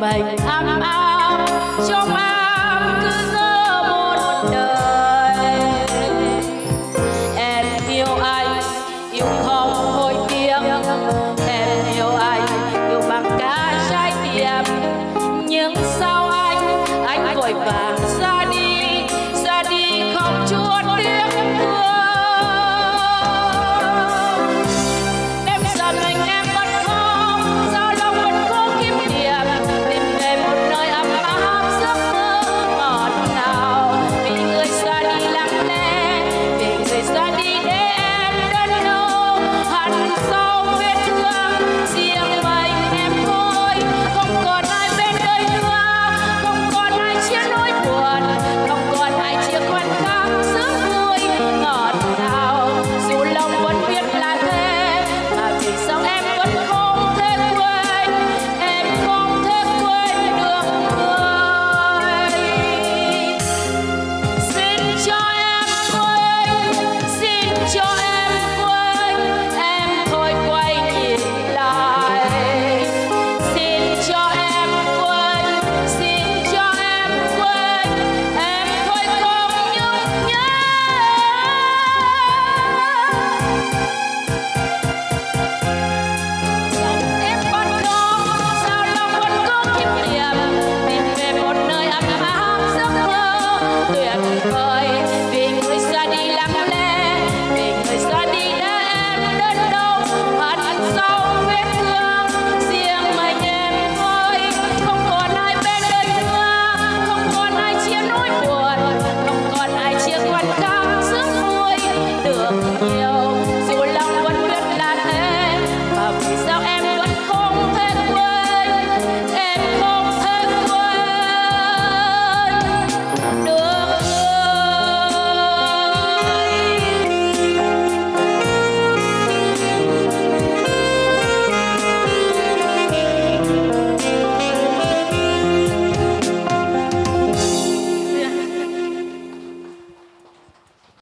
bye.